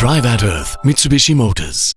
Drive at Earth, Mitsubishi Motors.